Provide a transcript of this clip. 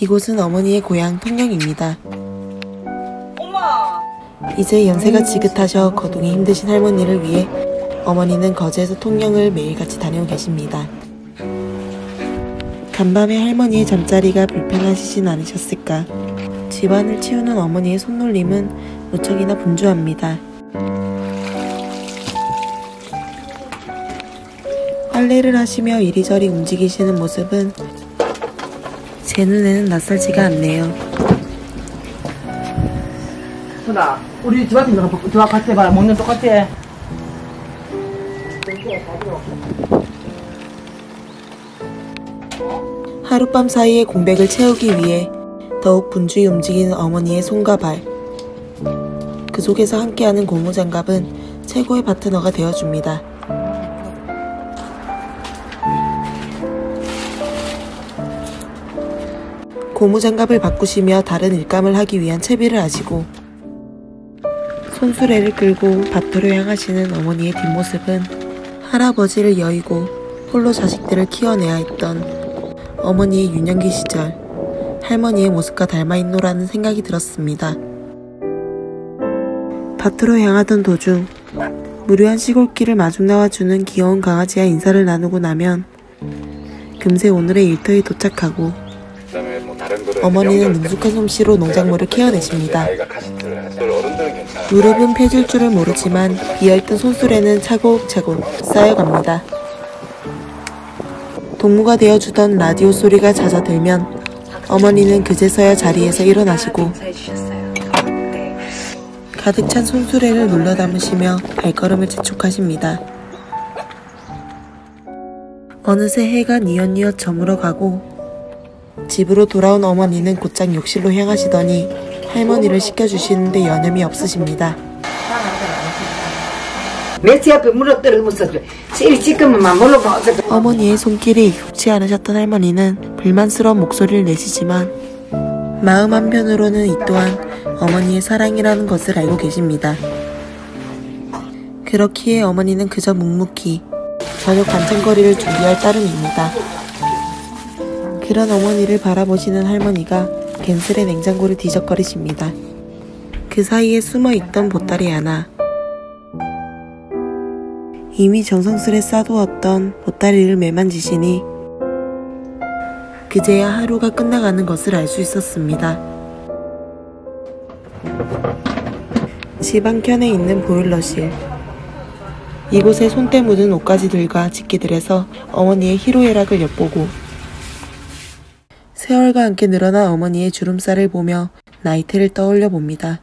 이곳은 어머니의 고향 통영입니다. 엄마. 이제 연세가 지긋하셔 거동이 힘드신 할머니를 위해 어머니는 거제에서 통영을 매일같이 다녀오 계십니다. 간밤에 할머니의 잠자리가 불편하시진 않으셨을까? 집안을 치우는 어머니의 손놀림은 무척이나 분주합니다. 빨래를 하시며 이리저리 움직이시는 모습은 제 눈에는 낯설지가 않네요. 보다. 우리 집 앞에 있는 거 저와 같이 해봐. 먹는 똑같아. 하룻밤 사이에 공백을 채우기 위해 더욱 분주히 움직이는 어머니의 손과 발. 그 속에서 함께하는 고무장갑은 최고의 파트너가 되어줍니다. 고무장갑을 바꾸시며 다른 일감을 하기 위한 채비를 하시고 손수레를 끌고 밭으로 향하시는 어머니의 뒷모습은 할아버지를 여의고 홀로 자식들을 키워내야 했던 어머니의 유년기 시절 할머니의 모습과 닮아 있노라는 생각이 들었습니다. 밭으로 향하던 도중 무료한 시골길을 마중 나와주는 귀여운 강아지와 인사를 나누고 나면 금세 오늘의 일터에 도착하고 어머니는 능숙한 솜씨로 농작물을 괜찮아요. 무릎은 펴질 줄을 모르지만 비어있던 손수레는 차곡차곡 쌓여갑니다. 동무가 되어주던 라디오 소리가 잦아들면 어머니는 그제서야 자리에서 일어나시고 가득 찬 손수레를 눌러 담으시며 발걸음을 재촉하십니다. 어느새 해가 뉘엿뉘엿 저물어 가고 집으로 돌아온 어머니는 곧장 욕실로 향하시더니 할머니를 씻겨주시는데 여념이 없으십니다. 매치 앞에 물어 떨어지면서 제일 찌끄면 물어 봐. 어머니의 손길이 익숙치 않으셨던 할머니는 불만스러운 목소리를 내시지만 마음 한편으로는 이 또한 어머니의 사랑이라는 것을 알고 계십니다. 그렇기에 어머니는 그저 묵묵히 저녁 반찬거리를 준비할 따름입니다. 그런 어머니를 바라보시는 할머니가 갠슬의 냉장고를 뒤적거리십니다. 그 사이에 숨어 있던 보따리 하나. 이미 정성스레 싸두었던 보따리를 매만지시니 그제야 하루가 끝나가는 것을 알 수 있었습니다. 집 한켠에 있는 보일러실. 이곳에 손때 묻은 옷가지들과 집기들에서 어머니의 희로애락을 엿보고 세월과 함께 늘어난 어머니의 주름살을 보며 나이테를 떠올려 봅니다.